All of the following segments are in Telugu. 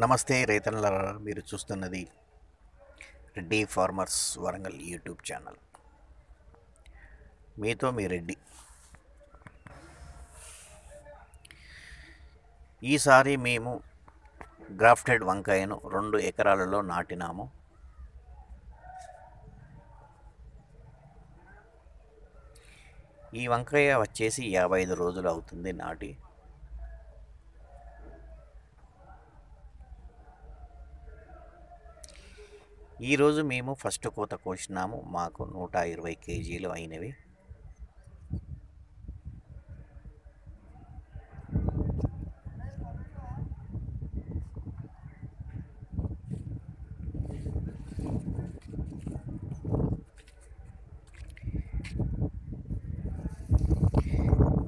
నమస్తే రైతన్నలారా మీరు చూస్తున్నది Reddy farmers Warangal YouTube channel. మీతో మీ రెడ్డి. ఈసారి మేము గ్రాఫ్టెడ్ వంకాయను రెండు ఎకరాలలో నాటినాము. ఈ వంకాయ వచ్చేసి యాభై ఐదు రోజులు అవుతుంది నాటి. ఈరోజు మేము ఫస్ట్ కోత కోసినాము. మాకు నూట ఇరవై కేజీలు అయినవి.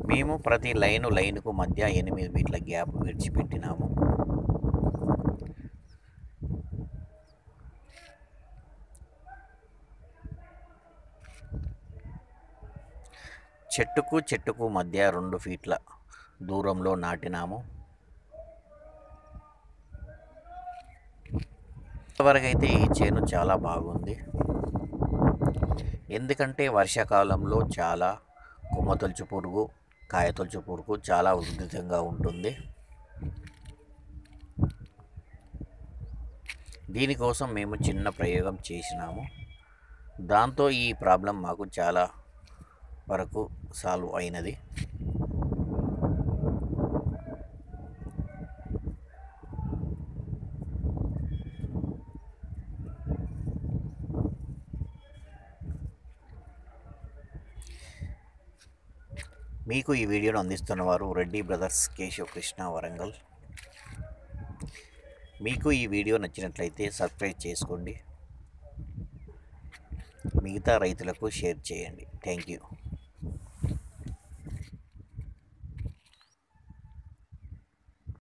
మేము ప్రతి లైను లైన్కు మధ్య ఎనిమిది మీటర్ల గ్యాప్ విడిచిపెట్టినాము. చెట్టుకు చెట్టుకు మధ్య రెండు ఫీట్ల దూరంలో నాటినాము. ఇంతవరకైతే ఈ చేను చాలా బాగుంది. ఎందుకంటే వర్షాకాలంలో చాలా కొమ్మ తొలుచు పురుగు కాయతొలుచు పురుగు చాలా ఉధృతంగా ఉంటుంది. దీనికోసం మేము చిన్న ప్రయోగం చేసినాము. దాంతో ఈ ప్రాబ్లం మాకు చాలా వరకు సాల్వ్ అయినది. మీకు ఈ వీడియోను అందిస్తున్న వారు రెడ్డి బ్రదర్స్ కేశవ్ కృష్ణ వరంగల్. మీకు ఈ వీడియో నచ్చినట్లయితే సబ్స్క్రైబ్ చేసుకోండి. మిగతా రైతులకు షేర్ చేయండి. Thank you.